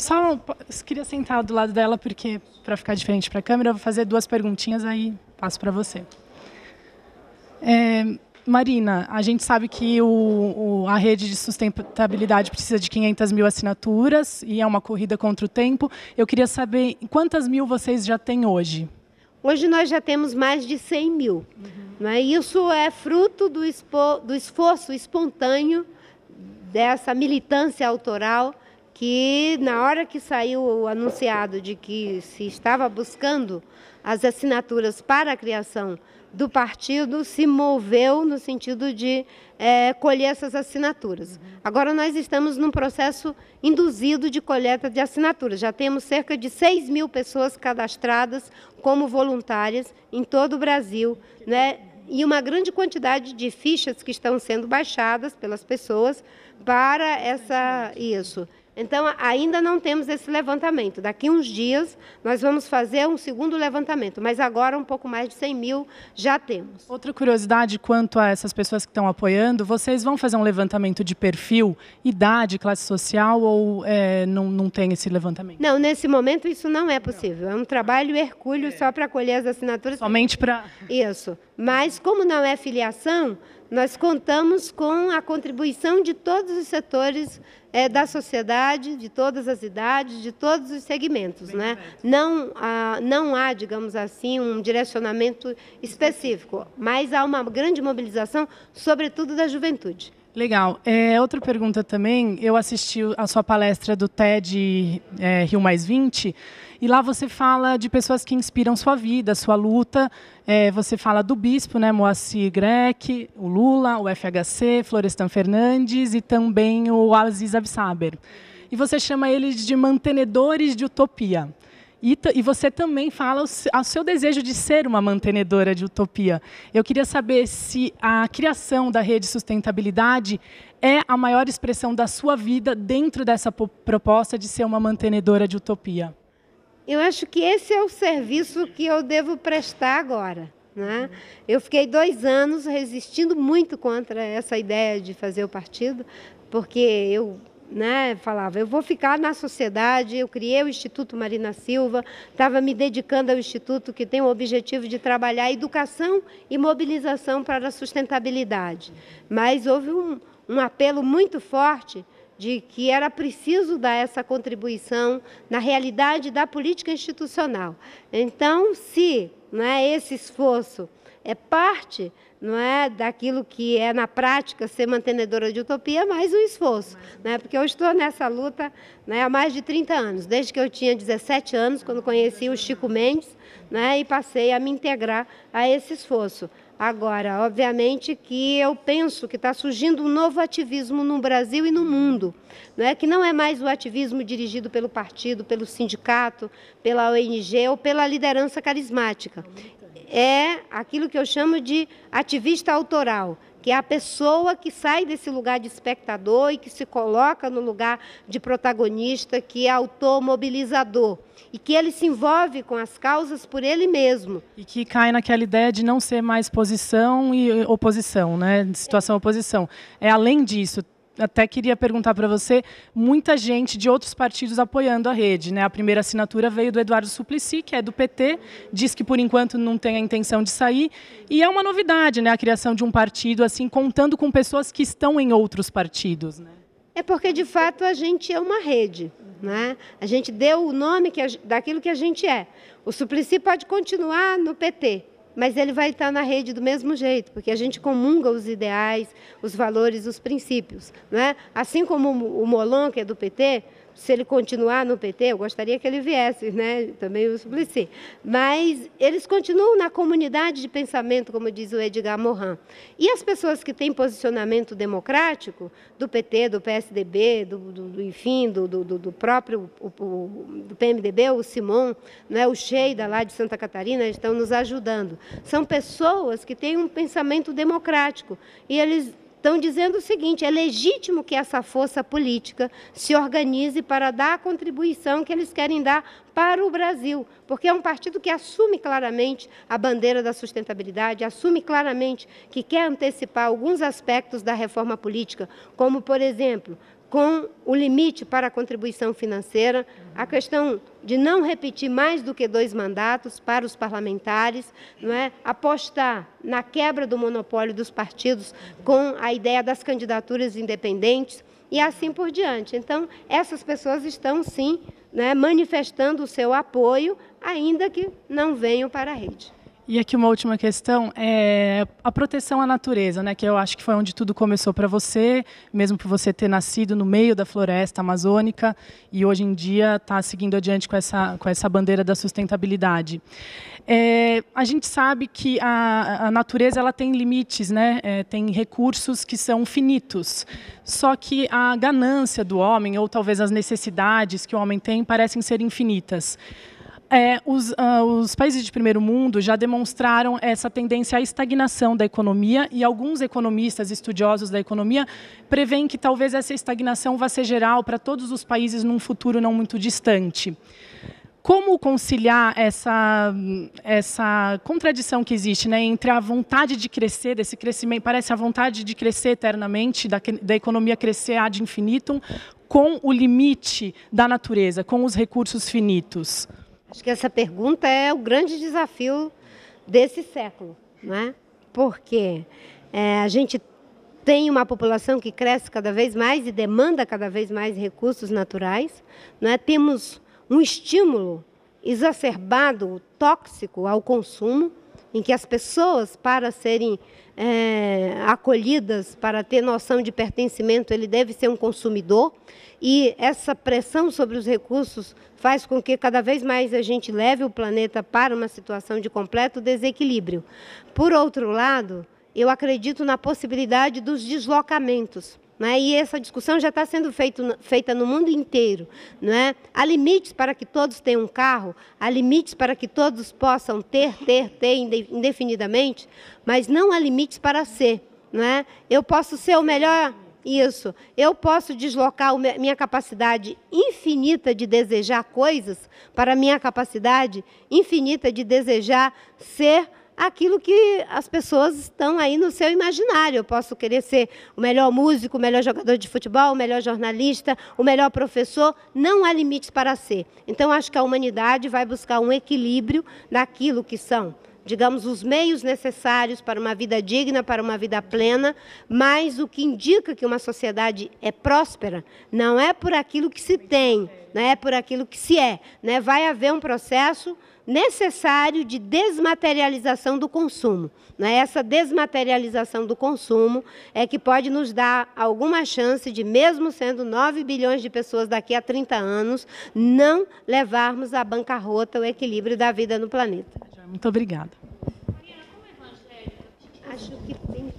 Só queria sentar do lado dela, porque para ficar diferente para a câmera, eu vou fazer duas perguntinhas, aí passo para você. É, Marina, a gente sabe que o, o, a rede de sustentabilidade precisa de 500 mil assinaturas e é uma corrida contra o tempo. Eu queria saber quantas mil vocês já têm hoje? Hoje nós já temos mais de 100 mil. Uhum. Né? Isso é fruto do, expo, do esforço espontâneo dessa militância autoral que, na hora que saiu o anunciado de que se estava buscando as assinaturas para a criação do partido se moveu no sentido de é, colher essas assinaturas. Agora nós estamos num processo induzido de coleta de assinaturas. Já temos cerca de 6 mil pessoas cadastradas como voluntárias em todo o Brasil, né? e uma grande quantidade de fichas que estão sendo baixadas pelas pessoas para essa isso. Então, ainda não temos esse levantamento. Daqui uns dias, nós vamos fazer um segundo levantamento, mas agora um pouco mais de 100 mil já temos. Outra curiosidade quanto a essas pessoas que estão apoiando, vocês vão fazer um levantamento de perfil, idade, classe social ou é, não, não tem esse levantamento? Não, nesse momento isso não é possível. É um trabalho hercúleo é. só para colher as assinaturas. Somente para... Isso. Mas como não é filiação, nós contamos com a contribuição de todos os setores é, da sociedade, de todas as idades, de todos os segmentos. né? Não, não há, digamos assim, um direcionamento específico, mas há uma grande mobilização, sobretudo da juventude. Legal. É, outra pergunta também, eu assisti a sua palestra do TED é, Rio Mais 20, e lá você fala de pessoas que inspiram sua vida, sua luta. É, você fala do bispo, né, Moacir Grec, o Lula, o FHC, Florestan Fernandes e também o Aziz Absaber. E você chama eles de mantenedores de utopia. E, e, você também fala o, seu desejo de ser uma mantenedora de utopia. Eu queria saber se a criação da rede sustentabilidade é a maior expressão da sua vida dentro dessa proposta de ser uma mantenedora de utopia. Eu acho que esse é o serviço que eu devo prestar agora. Né? Eu fiquei dois anos resistindo muito contra essa ideia de fazer o partido, porque eu né, falava, eu vou ficar na sociedade, eu criei o Instituto Marina Silva, estava me dedicando ao Instituto que tem o objetivo de trabalhar educação e mobilização para a sustentabilidade. Mas houve um, um apelo muito forte de que era preciso dar essa contribuição na realidade da política institucional. Então, se não é, esse esforço é parte não é daquilo que é na prática ser mantenedora de utopia, mais um esforço, né? Porque eu estou nessa luta né, há mais de 30 anos, desde que eu tinha 17 anos, quando conheci o Chico Mendes, né, e passei a me integrar a esse esforço. Agora, obviamente que eu penso que está surgindo um novo ativismo no Brasil e no mundo, não é que não é mais o ativismo dirigido pelo partido, pelo sindicato, pela ONG ou pela liderança carismática. É aquilo que eu chamo de ativista autoral, que é a pessoa que sai desse lugar de espectador e que se coloca no lugar de protagonista, que é automobilizador e que ele se envolve com as causas por ele mesmo. E que cai naquela ideia de não ser mais posição e oposição, né? Situação oposição. É além disso, até queria perguntar para você, muita gente de outros partidos apoiando a rede. Né? A primeira assinatura veio do Eduardo Suplicy, que é do PT, diz que por enquanto não tem a intenção de sair. E é uma novidade né? a criação de um partido assim, contando com pessoas que estão em outros partidos. Né? É porque, de fato, a gente é uma rede. Né? A gente deu o nome que a, daquilo que a gente é. O Suplicy pode continuar no PT, mas ele vai estar na rede do mesmo jeito, porque a gente comunga os ideais, os valores, os princípios. Né? Assim como o Molon, que é do PT, se ele continuar no PT, eu gostaria que ele viesse, né? também o Suplicy. Mas eles continuam na comunidade de pensamento, como diz o Edgar Morin. E as pessoas que têm posicionamento democrático, do PT, do PSDB, do, do, do enfim, do, do, do próprio o, o, do PMDB, o Simon, né? o Sheida lá de Santa Catarina, estão nos ajudando. São pessoas que têm um pensamento democrático e eles estão dizendo o seguinte: é legítimo que essa força política se organize para dar a contribuição que eles querem dar para o Brasil, porque é um partido que assume claramente a bandeira da sustentabilidade, assume claramente que quer antecipar alguns aspectos da reforma política, como, por exemplo, com o limite para a contribuição financeira, a questão de não repetir mais do que dois mandatos para os parlamentares, não é? apostar na quebra do monopólio dos partidos com a ideia das candidaturas independentes e assim por diante. Então, essas pessoas estão sim né, manifestando o seu apoio, ainda que não venham para a rede. E aqui uma última questão, é a proteção à natureza, né, que eu acho que foi onde tudo começou para você, mesmo por você ter nascido no meio da floresta amazônica e hoje em dia está seguindo adiante com essa, com essa bandeira da sustentabilidade. É, a gente sabe que a, a natureza ela tem limites, né, é, tem recursos que são finitos, só que a ganância do homem, ou talvez as necessidades que o homem tem, parecem ser infinitas. É, os, uh, os, países de primeiro mundo já demonstraram essa tendência à estagnação da economia e alguns economistas estudiosos da economia preveem que talvez essa estagnação vá ser geral para todos os países num futuro não muito distante. Como conciliar essa, essa contradição que existe né, entre a vontade de crescer, desse crescimento, parece a vontade de crescer eternamente, da, da economia crescer ad infinitum, com o limite da natureza, com os recursos finitos? Acho que essa pergunta é o grande desafio desse século, não é? Porque é, a gente tem uma população que cresce cada vez mais e demanda cada vez mais recursos naturais, não é? Temos um estímulo exacerbado, tóxico ao consumo, em que as pessoas, para serem é, acolhidas, para ter noção de pertencimento, ele deve ser um consumidor. E essa pressão sobre os recursos faz com que cada vez mais a gente leve o planeta para uma situação de completo desequilíbrio. Por outro lado, eu acredito na possibilidade dos deslocamentos. Né? E essa discussão já está sendo feito, feita no mundo inteiro. Né? Há limites para que todos tenham um carro, há limites para que todos possam ter, ter, ter indefinidamente, mas não há limites para ser. Né? Eu posso ser o melhor isso. Eu posso deslocar minha capacidade infinita de desejar coisas para minha capacidade infinita de desejar ser aquilo que as pessoas estão aí no seu imaginário. Eu posso querer ser o melhor músico, o melhor jogador de futebol, o melhor jornalista, o melhor professor. Não há limites para ser. Então, acho que a humanidade vai buscar um equilíbrio daquilo que são digamos, os meios necessários para uma vida digna, para uma vida plena, mas o que indica que uma sociedade é próspera não é por aquilo que se tem, não é por aquilo que se é. Né? Vai haver um processo necessário de desmaterialização do consumo. Né? Essa desmaterialização do consumo é que pode nos dar alguma chance de, mesmo sendo 9 bilhões de pessoas daqui a 30 anos, não levarmos à bancarrota o equilíbrio da vida no planeta. Muito obrigada. Acho que tem.